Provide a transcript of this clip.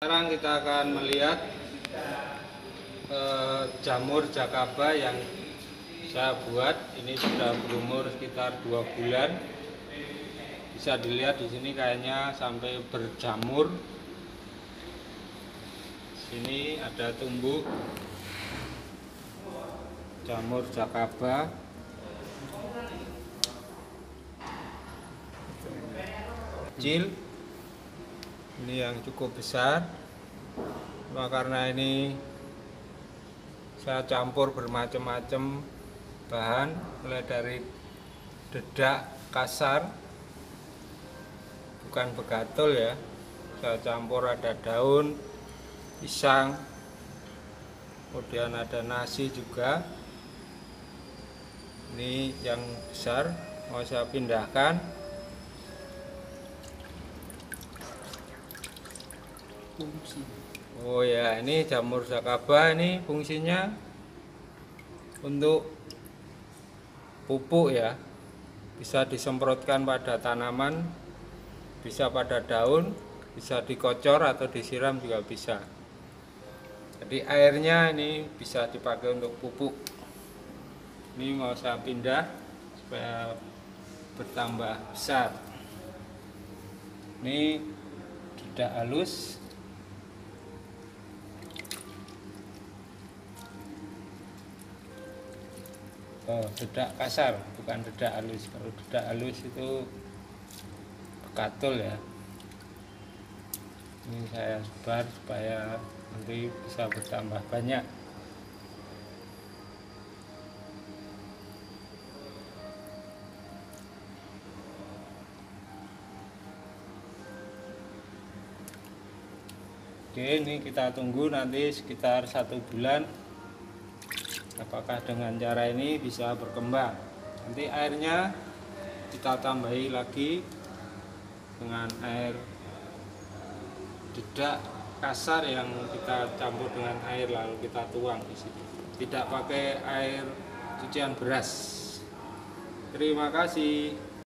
Sekarang kita akan melihat eh, jamur jakaba yang saya buat. Ini sudah berumur sekitar dua bulan. Bisa dilihat di sini kayaknya sampai berjamur. Sini ada tumbuh jamur jakaba. Kecil ini yang cukup besar. Cuma karena ini saya campur bermacam-macam bahan mulai dari dedak kasar bukan begatul ya. Saya campur ada daun pisang kemudian ada nasi juga. Ini yang besar mau saya pindahkan Oh ya, ini jamur zakaba ini fungsinya untuk pupuk ya. Bisa disemprotkan pada tanaman, bisa pada daun, bisa dikocor atau disiram juga bisa. Jadi airnya ini bisa dipakai untuk pupuk. Ini mau saya pindah supaya bertambah besar. Ini tidak halus, Oh, dedak kasar, bukan dedak halus. Kalau dedak halus itu bekatul ya. Ini saya sebar supaya nanti bisa bertambah banyak. Oke, ini kita tunggu nanti sekitar satu bulan apakah dengan cara ini bisa berkembang? Nanti airnya kita tambahi lagi dengan air dedak kasar yang kita campur dengan air lalu kita tuang di sini. Tidak pakai air cucian beras. Terima kasih